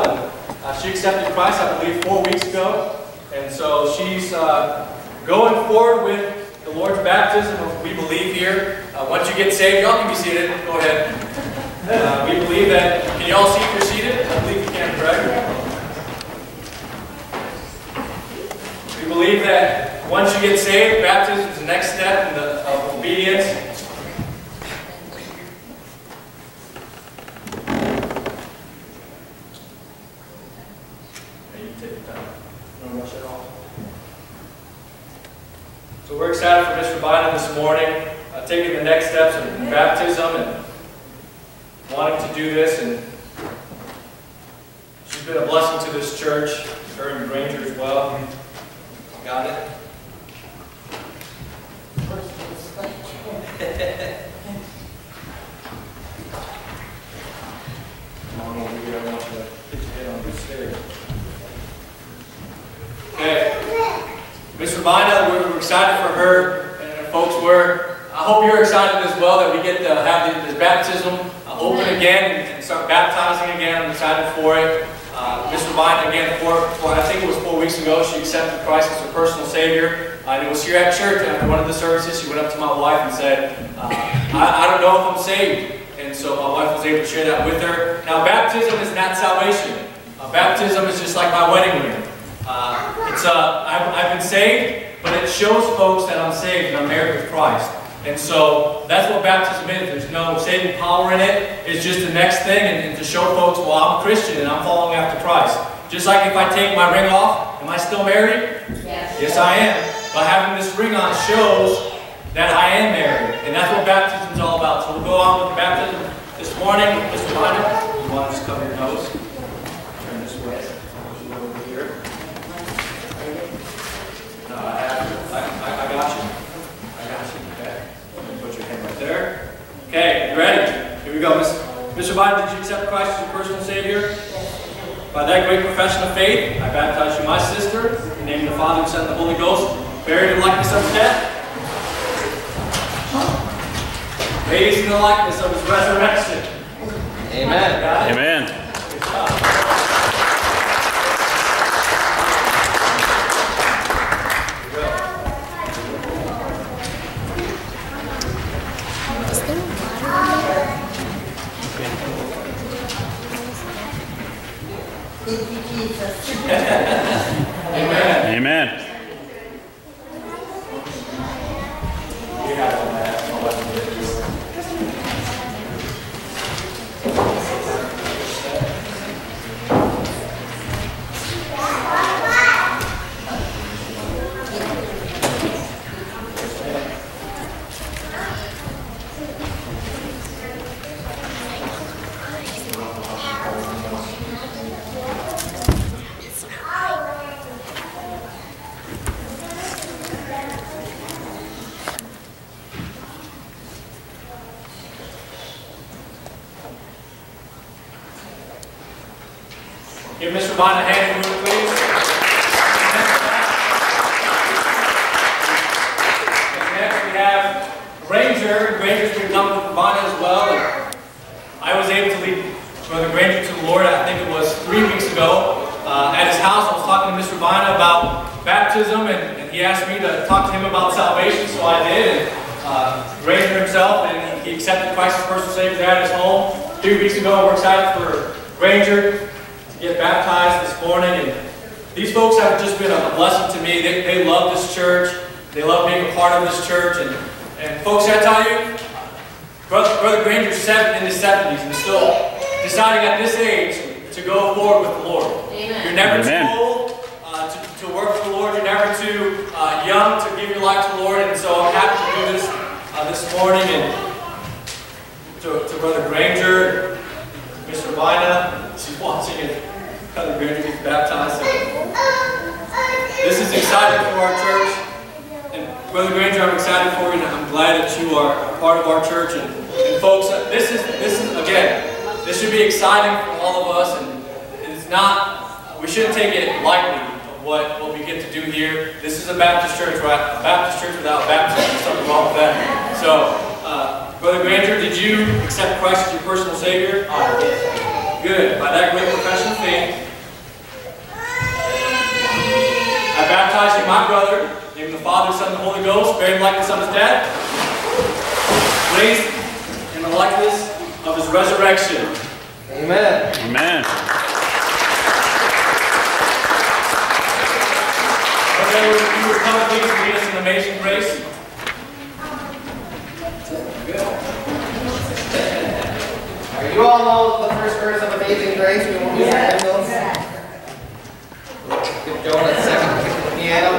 Uh, she accepted Christ, I believe, four weeks ago. And so she's uh, going forward with the Lord's baptism, we believe here. Uh, once you get saved, y'all can be seated. Go ahead. Uh, we believe that, can y'all see if you're seated? I believe you can, correct? We believe that once you get saved, baptism is the next step in the, of obedience. Hey, you take your time. Don't at all. So we're excited for Mr. Bynum this morning, uh, taking the next steps of baptism and wanting to do this. And she's been a blessing to this church, her and Granger as well. Got it? Come on over here, I want you to your head on stairs. Okay. Miss Rabina, we're, we're excited for her, and folks, we're, I hope you're excited as well that we get to have this, baptism uh, open again and start baptizing again. I'm excited for it. Uh, Miss Rabina, again, four, four, I think it was four weeks ago, she accepted Christ as her personal Savior. Uh, and it was here at church, after one of the services, she went up to my wife and said, uh, I, I don't know if I'm saved. And so my wife was able to share that with her. Now, baptism is not salvation. Uh, baptism is just like my wedding ring. Uh, it's uh, I've, I've been saved, but it shows folks that I'm saved and I'm married with Christ. And so that's what baptism is. There's no saving power in it. It's just the next thing, and, and to show folks, well, I'm a Christian and I'm following after Christ. Just like if I take my ring off, am I still married? Yes. Yes, I am. But having this ring on shows that I am married. And that's what baptism is all about. So we'll go on with the baptism this morning. Mr. Minor, you want to just cover your nose? Turn this way. Over here. No, I have, I, I, I got you. I got you, okay? Put your hand right there. Okay, you ready? Here we go. Miss- Mr. Biden, did you accept Christ as your personal Savior? By that great profession of faith, I baptize you, my sister, in the name of the Father, and Son, and the Holy Ghost, buried in likeness of death, raised in the likeness of his resurrection. Amen. Amen. Good job. Here we go. Thank you, Jesus. Amen. Amen. Without baptism, there's something wrong with that. So, uh, Brother Andrew, did you accept Christ as your personal Savior? Good. By that great profession of faith, I baptize you, my brother, in the name of the Father, Son, and the Holy Ghost, buried like the Son of his death, raised in the likeness of his resurrection. Amen. Amen. Okay, you would come please and lead us in amazing grace. Are you all know the first verse of Amazing Grace? We won't use our hymnals. Give Joan a second the piano.